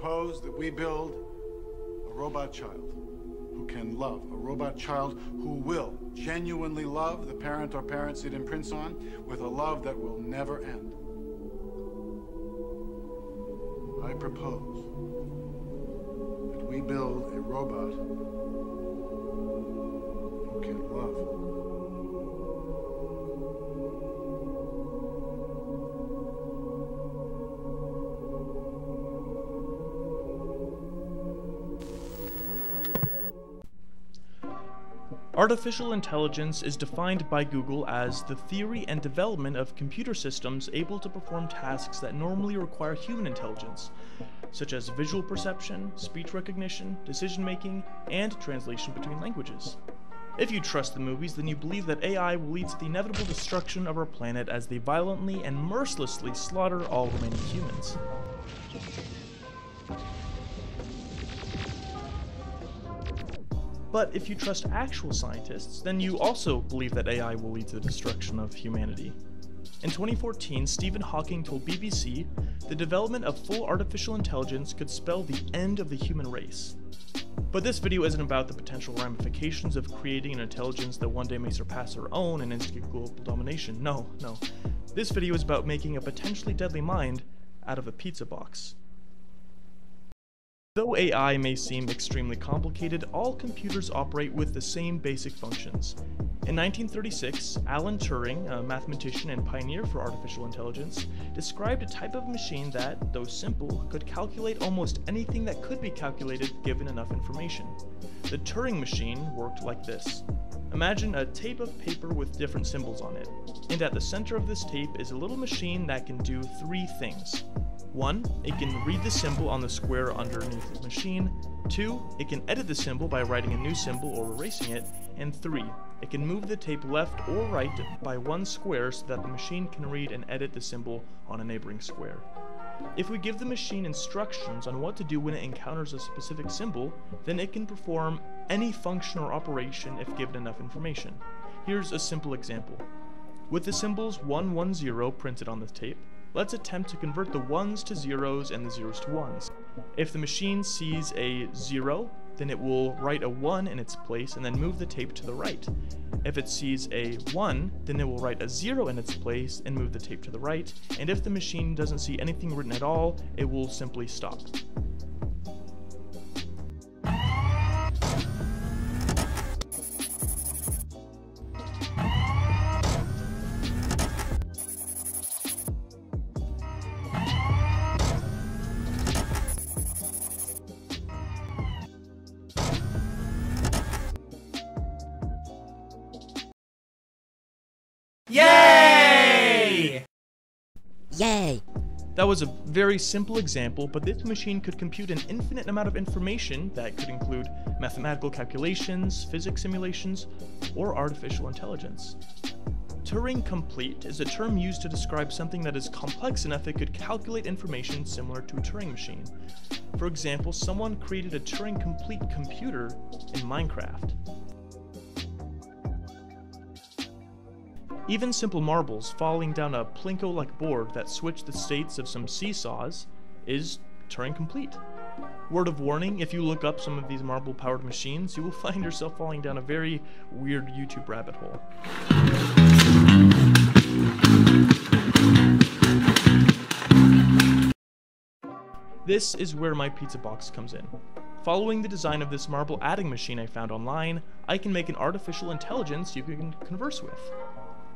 Propose that we build a robot child who can love, a robot child who will genuinely love the parent or parents it imprints on with a love that will never end. I propose that we build a robot who can love. Artificial intelligence is defined by Google as the theory and development of computer systems able to perform tasks that normally require human intelligence, such as visual perception, speech recognition, decision making, and translation between languages. If you trust the movies, then you believe that AI will lead to the inevitable destruction of our planet as they violently and mercilessly slaughter all remaining humans. But if you trust actual scientists, then you also believe that AI will lead to the destruction of humanity. In 2014, Stephen Hawking told BBC the development of full artificial intelligence could spell the end of the human race. But this video isn't about the potential ramifications of creating an intelligence that one day may surpass our own and instigate global domination. No, no. This video is about making a potentially deadly mind out of a pizza box. Though AI may seem extremely complicated, all computers operate with the same basic functions. In 1936, Alan Turing, a mathematician and pioneer for artificial intelligence, described a type of machine that, though simple, could calculate almost anything that could be calculated given enough information. The Turing machine worked like this. Imagine a tape of paper with different symbols on it, and at the center of this tape is a little machine that can do three things. One, it can read the symbol on the square underneath the machine. Two, it can edit the symbol by writing a new symbol or erasing it. And three, it can move the tape left or right by one square so that the machine can read and edit the symbol on a neighboring square. If we give the machine instructions on what to do when it encounters a specific symbol, then it can perform any function or operation if given enough information. Here's a simple example. With the symbols 110 printed on the tape, Let's attempt to convert the 1s to zeros and the zeros to 1s. If the machine sees a 0, then it will write a 1 in its place and then move the tape to the right. If it sees a 1, then it will write a 0 in its place and move the tape to the right, and if the machine doesn't see anything written at all, it will simply stop. Was a very simple example, but this machine could compute an infinite amount of information that could include mathematical calculations, physics simulations, or artificial intelligence. Turing complete is a term used to describe something that is complex enough it could calculate information similar to a Turing machine. For example, someone created a Turing complete computer in Minecraft. Even simple marbles falling down a plinko-like board that switch the states of some seesaws is Turing complete. Word of warning, if you look up some of these marble-powered machines, you will find yourself falling down a very weird YouTube rabbit hole. This is where my pizza box comes in. Following the design of this marble adding machine I found online, I can make an artificial intelligence you can converse with.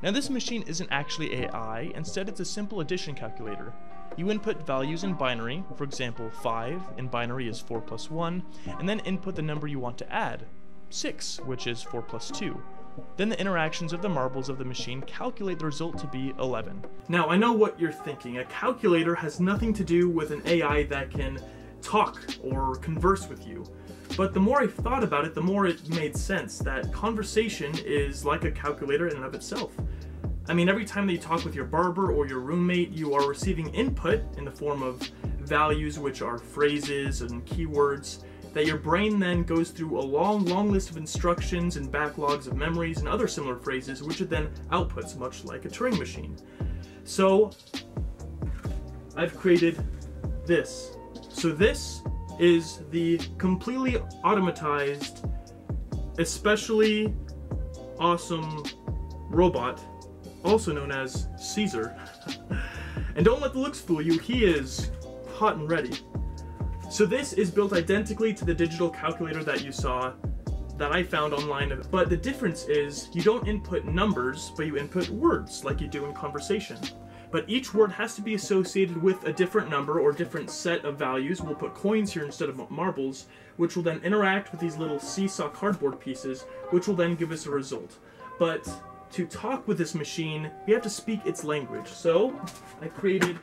Now this machine isn't actually AI, instead it's a simple addition calculator. You input values in binary, for example 5 in binary is 4 plus 1, and then input the number you want to add, 6, which is 4 plus 2. Then the interactions of the marbles of the machine calculate the result to be 11. Now I know what you're thinking, a calculator has nothing to do with an AI that can talk or converse with you. But the more I thought about it, the more it made sense that conversation is like a calculator in and of itself. I mean, every time that you talk with your barber or your roommate, you are receiving input in the form of values, which are phrases and keywords, that your brain then goes through a long, long list of instructions and backlogs of memories and other similar phrases, which it then outputs, much like a Turing machine. So, I've created this So this is the completely automatized, especially awesome robot, also known as Caesar. and don't let the looks fool you, he is hot and ready. So this is built identically to the digital calculator that you saw that I found online, but the difference is you don't input numbers, but you input words like you do in conversation. But each word has to be associated with a different number or different set of values. We'll put coins here instead of marbles, which will then interact with these little seesaw cardboard pieces, which will then give us a result. But to talk with this machine, we have to speak its language. So I created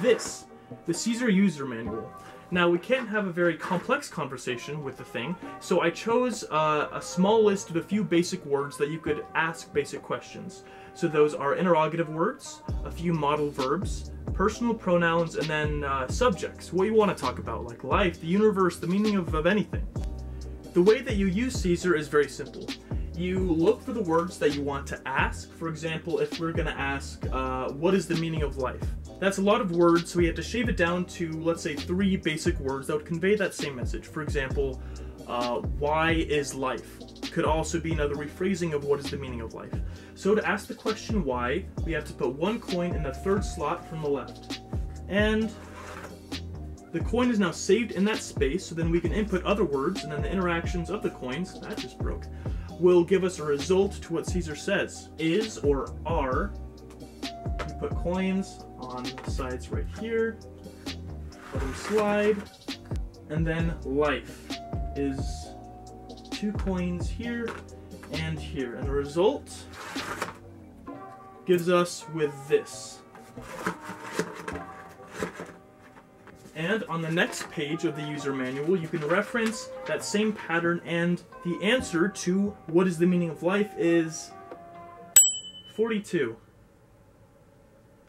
this, the Caesar user manual. Now, we can't have a very complex conversation with the thing, so I chose uh, a small list of a few basic words that you could ask basic questions. So those are interrogative words, a few modal verbs, personal pronouns, and then uh, subjects, what you want to talk about, like life, the universe, the meaning of, of anything. The way that you use Caesar is very simple. You look for the words that you want to ask. For example, if we're going to ask, uh, what is the meaning of life? That's a lot of words, so we have to shave it down to, let's say, three basic words that would convey that same message. For example, uh, why is life? Could also be another rephrasing of what is the meaning of life. So to ask the question why, we have to put one coin in the third slot from the left. And the coin is now saved in that space, so then we can input other words, and then the interactions of the coins, that just broke, will give us a result to what Caesar says. Is or are, you put coins on the sides right here, let them slide, and then life is two coins here and here. And the result gives us with this. And on the next page of the user manual, you can reference that same pattern and the answer to what is the meaning of life is 42.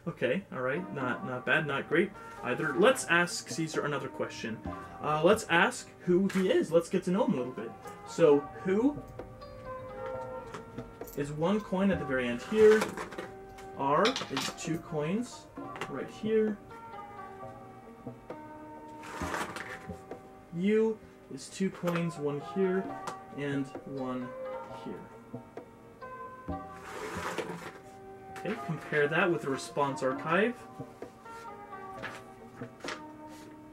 Okay, alright, not, not bad, not great either. Let's ask Caesar another question. Uh, let's ask who he is. Let's get to know him a little bit. So, who is one coin at the very end here. R is two coins right here. U is two coins, one here and one here. Okay, compare that with the response archive.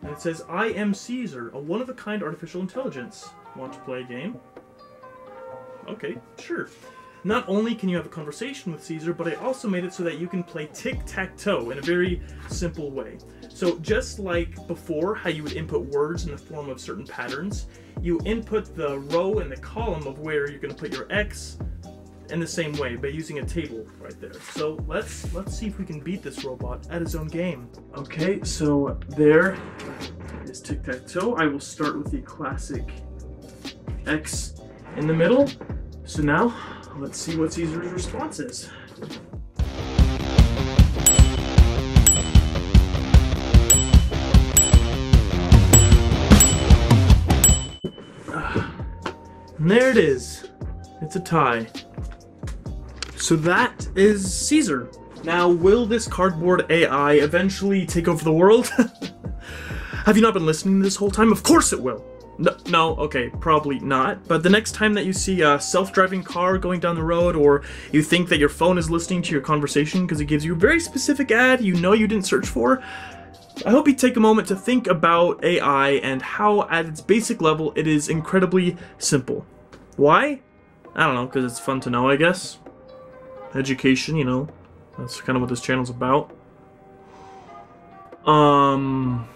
And it says, I am Caesar, a one-of-a-kind artificial intelligence. Want to play a game? Okay, sure. Not only can you have a conversation with Caesar, but I also made it so that you can play tic-tac-toe in a very simple way. So just like before, how you would input words in the form of certain patterns, you input the row and the column of where you're going to put your X in the same way by using a table right there. So let's let's see if we can beat this robot at his own game. Okay, so there is tic-tac-toe. I will start with the classic X in the middle. So now Let's see what Caesar's response is. And there it is. It's a tie. So that is Caesar. Now, will this cardboard AI eventually take over the world? Have you not been listening this whole time? Of course it will. No, no, okay, probably not. But the next time that you see a self-driving car going down the road, or you think that your phone is listening to your conversation because it gives you a very specific ad you know you didn't search for, I hope you take a moment to think about AI and how, at its basic level, it is incredibly simple. Why? I don't know, because it's fun to know, I guess. Education, you know, that's kind of what this channel's about. Um...